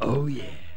Oh, yeah.